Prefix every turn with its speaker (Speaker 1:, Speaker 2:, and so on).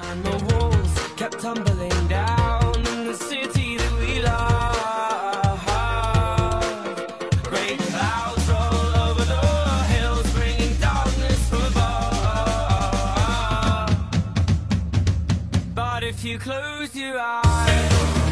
Speaker 1: And the walls kept tumbling down in the city that we love. Great clouds roll over the hills, bringing darkness from above. But if you close your eyes,